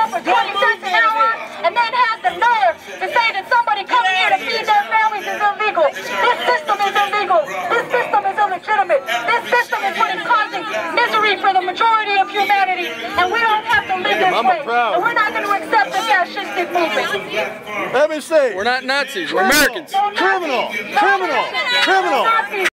up for 20 cents an hour and then have the nerve to say that somebody coming here to feed their families is illegal. This system is illegal. This system is illegitimate. This system is what is causing misery for the majority of humanity. And we don't have to live this way. And we're not going to accept this fascistic movement. Let me say, We're not Nazis. We're Americans. Criminal. Criminal.